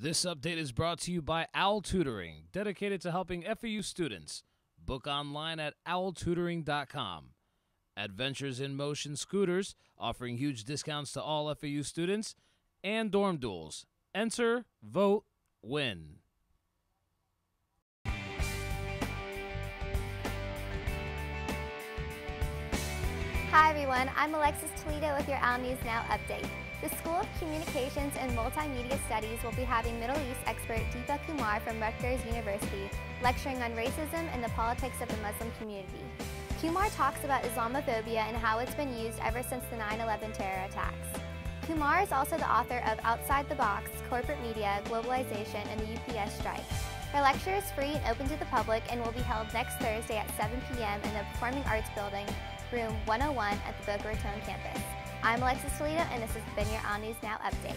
This update is brought to you by Owl Tutoring, dedicated to helping FAU students. Book online at owltutoring.com. Adventures in Motion Scooters, offering huge discounts to all FAU students. And Dorm Duels. Enter, vote, win. Hi everyone, I'm Alexis Toledo with your Owl News Now update. The School of Communications and Multimedia Studies will be having Middle East expert Deepa Kumar from Rutgers University lecturing on racism and the politics of the Muslim community. Kumar talks about Islamophobia and how it's been used ever since the 9-11 terror attacks. Kumar is also the author of Outside the Box, Corporate Media, Globalization, and the UPS Strike. Her lecture is free and open to the public and will be held next Thursday at 7 p.m. in the Performing Arts Building, room 101 at the Boca Raton campus. I'm Alexis Toledo, and this has been your Owl News Now update.